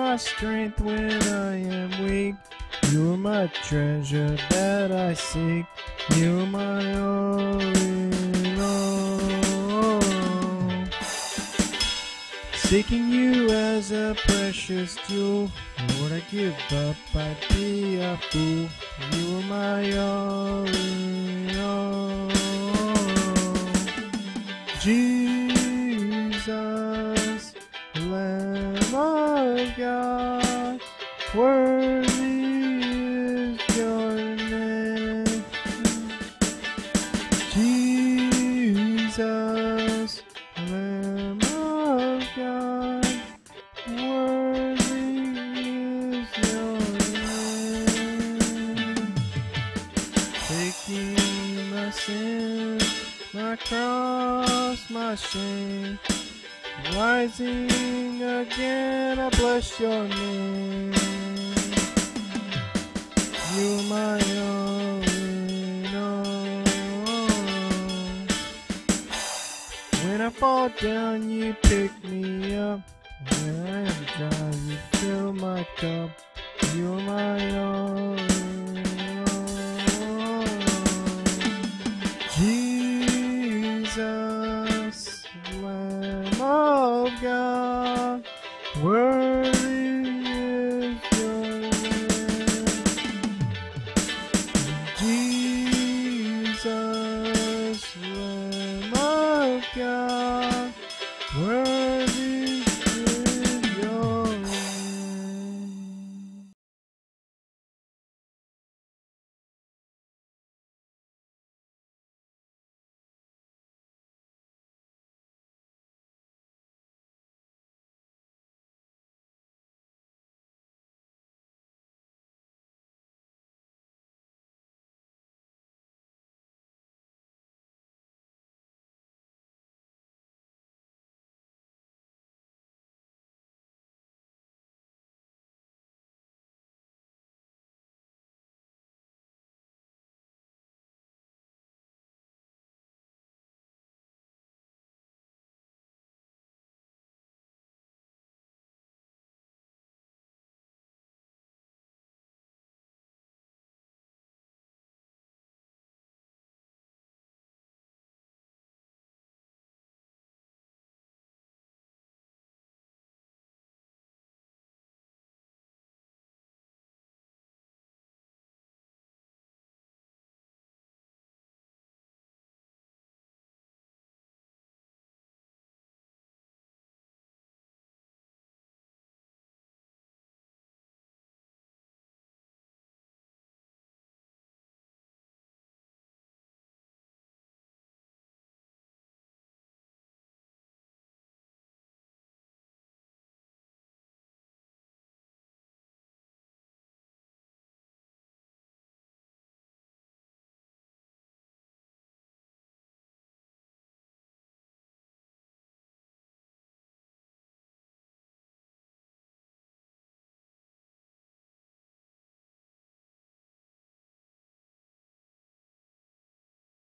my strength when I am weak. You are my treasure that I seek. You are my all in all. Seeking you as a precious jewel. Lord, I give up, I'd be a fool. You are my all in all. Jesus, God, worthy is your name. Jesus, Lamb of God, worthy is your name. Taking my sin, my cross, my shame. Rising again, I bless your name. You my in. When I fall down, you pick me up. When I am dry, you fill my cup. You are my all God, worthy is your name. Jesus, Lamb of God, worthy.